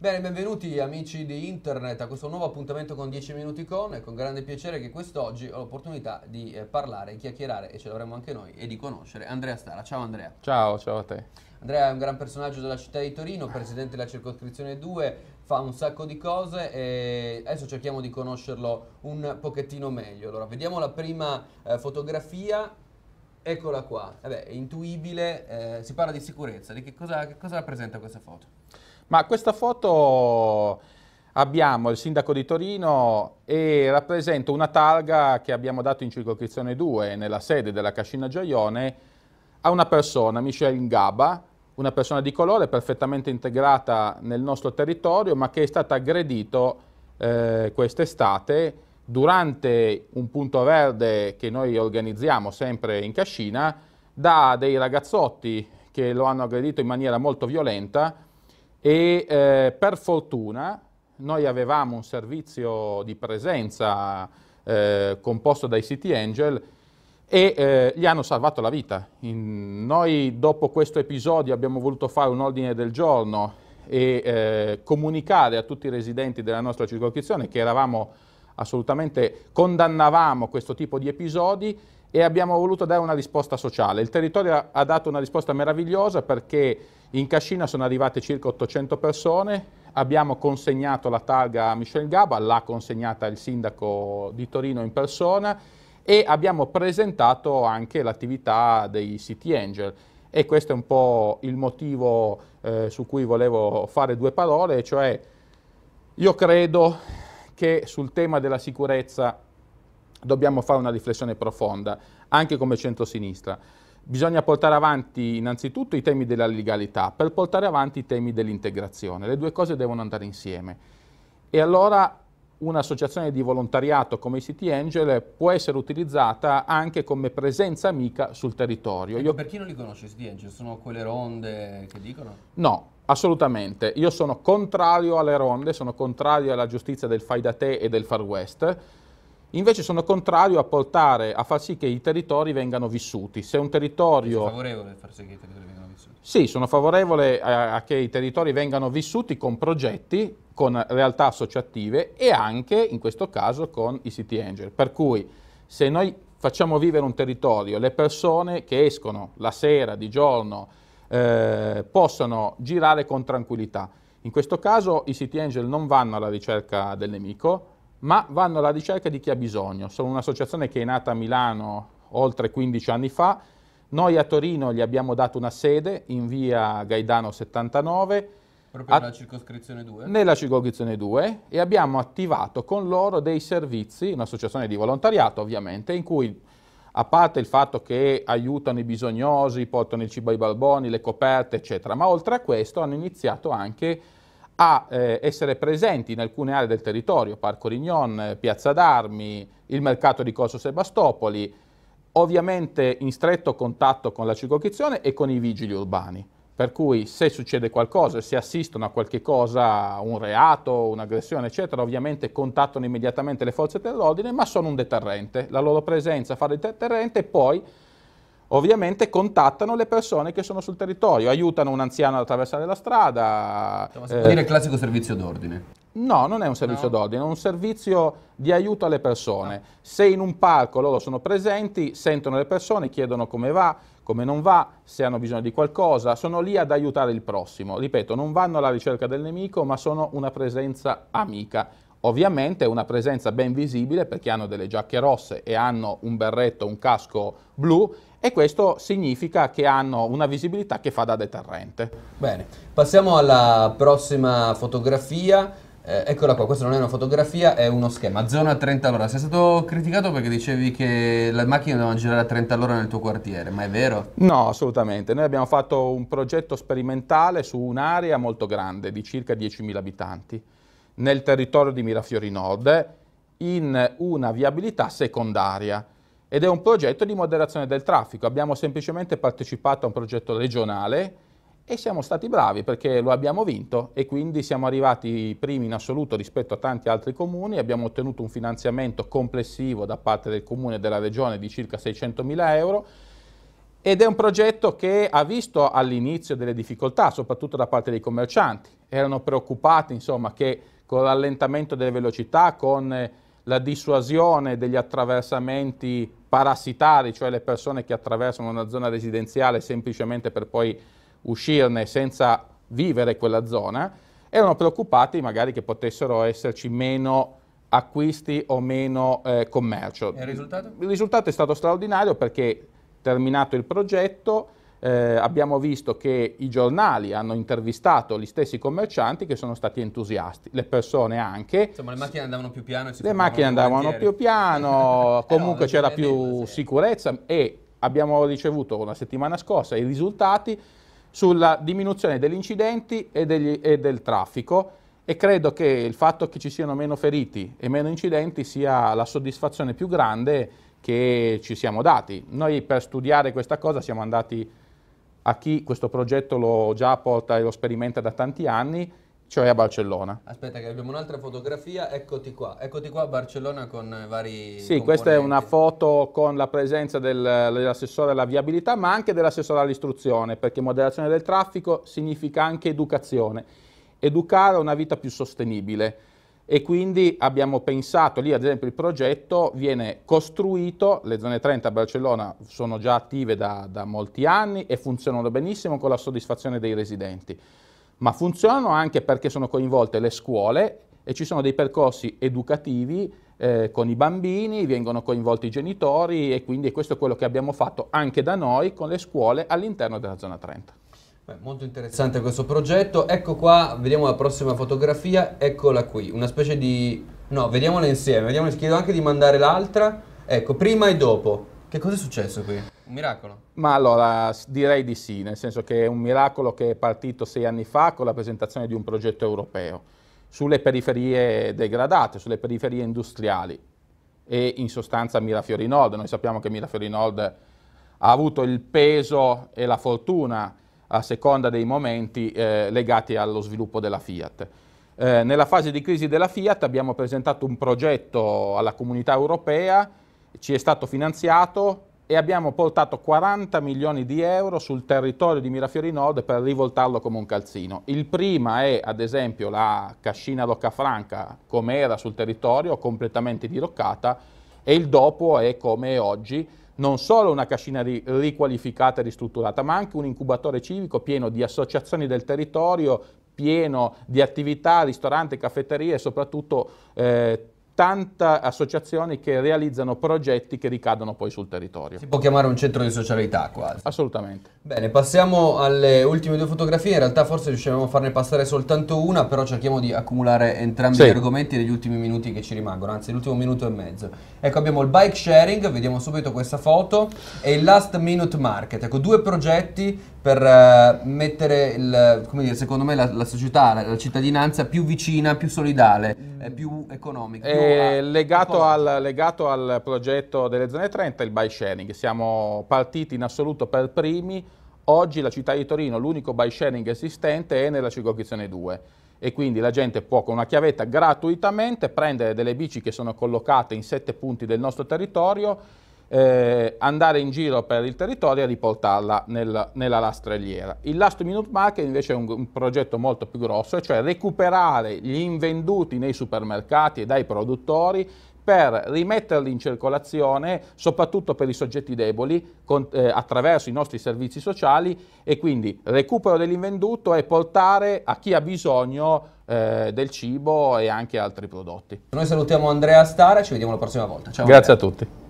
Bene, benvenuti amici di internet a questo nuovo appuntamento con 10 minuti con. È con grande piacere che quest'oggi ho l'opportunità di eh, parlare, chiacchierare e ce l'avremo anche noi e di conoscere Andrea Stara. Ciao Andrea. Ciao, ciao a te. Andrea è un gran personaggio della città di Torino, presidente della circoscrizione 2, fa un sacco di cose e adesso cerchiamo di conoscerlo un pochettino meglio. Allora, vediamo la prima eh, fotografia. Eccola qua, Vabbè, è intuibile, eh, si parla di sicurezza, di che cosa, che cosa rappresenta questa foto? Ma questa foto abbiamo il sindaco di Torino e rappresenta una targa che abbiamo dato in circoscrizione 2 nella sede della Cascina Gioione a una persona, Michel Ngaba, una persona di colore perfettamente integrata nel nostro territorio ma che è stato aggredito eh, quest'estate durante un punto verde che noi organizziamo sempre in Cascina da dei ragazzotti che lo hanno aggredito in maniera molto violenta e eh, per fortuna noi avevamo un servizio di presenza eh, composto dai City Angel e eh, gli hanno salvato la vita. In, noi dopo questo episodio abbiamo voluto fare un ordine del giorno e eh, comunicare a tutti i residenti della nostra circoscrizione che eravamo assolutamente, condannavamo questo tipo di episodi e abbiamo voluto dare una risposta sociale. Il territorio ha dato una risposta meravigliosa perché in Cascina sono arrivate circa 800 persone, abbiamo consegnato la targa a Michel Gaba, l'ha consegnata il sindaco di Torino in persona e abbiamo presentato anche l'attività dei City Angel e questo è un po' il motivo eh, su cui volevo fare due parole, cioè io credo che sul tema della sicurezza dobbiamo fare una riflessione profonda, anche come centro-sinistra. Bisogna portare avanti innanzitutto i temi della legalità, per portare avanti i temi dell'integrazione. Le due cose devono andare insieme. E allora un'associazione di volontariato come i City Angel può essere utilizzata anche come presenza amica sul territorio. Ecco, Io... Per chi non li conosce, i City Angel sono quelle ronde che dicono? No, assolutamente. Io sono contrario alle ronde, sono contrario alla giustizia del fai da te e del far west Invece sono contrario a portare, a far sì che i territori vengano vissuti. Se un territorio... Sei favorevole a far sì che i territori vengano vissuti? Sì, sono favorevole a, a che i territori vengano vissuti con progetti, con realtà associative e anche, in questo caso, con i City Angel. Per cui se noi facciamo vivere un territorio, le persone che escono la sera, di giorno, eh, possono girare con tranquillità. In questo caso i City Angel non vanno alla ricerca del nemico, ma vanno alla ricerca di chi ha bisogno. Sono un'associazione che è nata a Milano oltre 15 anni fa. Noi a Torino gli abbiamo dato una sede in via Gaidano 79. Proprio nella circoscrizione 2? Nella circoscrizione 2 e abbiamo attivato con loro dei servizi, un'associazione di volontariato ovviamente, in cui a parte il fatto che aiutano i bisognosi, portano il cibo ai balboni, le coperte, eccetera, ma oltre a questo hanno iniziato anche a eh, essere presenti in alcune aree del territorio, Parco Rignon, Piazza d'Armi, il mercato di Corso Sebastopoli, ovviamente in stretto contatto con la circoscrizione e con i vigili urbani. Per cui se succede qualcosa, se assistono a qualche cosa, un reato, un'aggressione, eccetera, ovviamente contattano immediatamente le forze dell'ordine, ma sono un deterrente. La loro presenza fa deterrente e poi ovviamente contattano le persone che sono sul territorio, aiutano un anziano ad attraversare la strada. Insomma, si può eh, dire il classico servizio d'ordine. No, non è un servizio no. d'ordine, è un servizio di aiuto alle persone. No. Se in un parco loro sono presenti, sentono le persone, chiedono come va, come non va, se hanno bisogno di qualcosa, sono lì ad aiutare il prossimo. Ripeto, non vanno alla ricerca del nemico, ma sono una presenza amica. Ovviamente una presenza ben visibile perché hanno delle giacche rosse e hanno un berretto, un casco blu e questo significa che hanno una visibilità che fa da deterrente. Bene, passiamo alla prossima fotografia. Eh, eccola qua, questa non è una fotografia, è uno schema. Zona 30 all'ora. Sei stato criticato perché dicevi che le macchine devono girare a 30 all'ora nel tuo quartiere, ma è vero? No, assolutamente. Noi abbiamo fatto un progetto sperimentale su un'area molto grande, di circa 10.000 abitanti nel territorio di Mirafiori Nord in una viabilità secondaria ed è un progetto di moderazione del traffico. Abbiamo semplicemente partecipato a un progetto regionale e siamo stati bravi perché lo abbiamo vinto e quindi siamo arrivati primi in assoluto rispetto a tanti altri comuni, abbiamo ottenuto un finanziamento complessivo da parte del comune e della regione di circa 600 mila euro ed è un progetto che ha visto all'inizio delle difficoltà, soprattutto da parte dei commercianti. erano preoccupati insomma, che con l'allentamento delle velocità, con la dissuasione degli attraversamenti parassitari, cioè le persone che attraversano una zona residenziale semplicemente per poi uscirne senza vivere quella zona, erano preoccupati magari che potessero esserci meno acquisti o meno eh, commercio. E il risultato? Il risultato è stato straordinario perché terminato il progetto eh, abbiamo visto che i giornali hanno intervistato gli stessi commercianti che sono stati entusiasti, le persone anche. Insomma, le macchine andavano più piano. le macchine andavano più piano, comunque no, c'era più sicurezza e abbiamo ricevuto una settimana scorsa i risultati sulla diminuzione degli incidenti e, degli, e del traffico e credo che il fatto che ci siano meno feriti e meno incidenti sia la soddisfazione più grande che ci siamo dati. Noi per studiare questa cosa siamo andati a chi questo progetto lo già porta e lo sperimenta da tanti anni, cioè a Barcellona. Aspetta che abbiamo un'altra fotografia, eccoti qua, eccoti qua a Barcellona con vari Sì, componenti. questa è una foto con la presenza del, dell'assessore alla viabilità, ma anche dell'assessore all'istruzione, perché moderazione del traffico significa anche educazione, educare a una vita più sostenibile e quindi abbiamo pensato, lì ad esempio il progetto viene costruito, le zone 30 a Barcellona sono già attive da, da molti anni e funzionano benissimo con la soddisfazione dei residenti, ma funzionano anche perché sono coinvolte le scuole e ci sono dei percorsi educativi eh, con i bambini, vengono coinvolti i genitori e quindi questo è quello che abbiamo fatto anche da noi con le scuole all'interno della zona 30. Beh, molto interessante questo progetto. Ecco qua, vediamo la prossima fotografia, eccola qui, una specie di... No, vediamola insieme, vediamo, chiedo anche di mandare l'altra. Ecco, prima e dopo. Che cosa è successo qui? Un miracolo? Ma allora direi di sì, nel senso che è un miracolo che è partito sei anni fa con la presentazione di un progetto europeo sulle periferie degradate, sulle periferie industriali e in sostanza Mirafiori Nord. Noi sappiamo che Mirafiori Nord ha avuto il peso e la fortuna a seconda dei momenti eh, legati allo sviluppo della Fiat. Eh, nella fase di crisi della Fiat abbiamo presentato un progetto alla comunità europea, ci è stato finanziato e abbiamo portato 40 milioni di euro sul territorio di Mirafiori Nord per rivoltarlo come un calzino. Il prima è ad esempio la Cascina Roccafranca come era sul territorio, completamente diroccata, e il dopo è come è oggi, non solo una cascina ri riqualificata e ristrutturata, ma anche un incubatore civico pieno di associazioni del territorio, pieno di attività, ristoranti, caffetterie e soprattutto eh, tante associazioni che realizzano progetti che ricadono poi sul territorio. Si può chiamare un centro di socialità quasi. Assolutamente. Bene, passiamo alle ultime due fotografie, in realtà forse riusciremo a farne passare soltanto una, però cerchiamo di accumulare entrambi sì. gli argomenti negli ultimi minuti che ci rimangono, anzi l'ultimo minuto e mezzo. Ecco abbiamo il bike sharing, vediamo subito questa foto, e il last minute market, ecco due progetti per uh, mettere, il, come dire, secondo me, la, la società, la, la, cittadinanza più vicina, più solidale, eh, più economica. Più a, legato, al, legato, al, progetto delle zone 30, il bike sharing. Siamo partiti in assoluto per primi. Oggi la città di Torino, l'unico bike sharing esistente è nella circoscrizione 2 e quindi la gente può con una chiavetta gratuitamente prendere delle bici che sono collocate in sette punti del nostro territorio eh, andare in giro per il territorio e riportarla nel, nella rastrelliera. Il Last Minute Market invece è un, un, progetto molto più grosso, cioè recuperare gli invenduti nei supermercati e dai produttori per rimetterli in circolazione, soprattutto per i soggetti deboli, con, eh, attraverso i nostri servizi sociali e quindi recupero dell'invenduto e portare a chi ha bisogno eh, del cibo e anche altri prodotti. Noi salutiamo Andrea Stara e ci vediamo la prossima volta. Ciao. Grazie Andrea. a tutti.